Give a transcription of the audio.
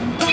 Bye.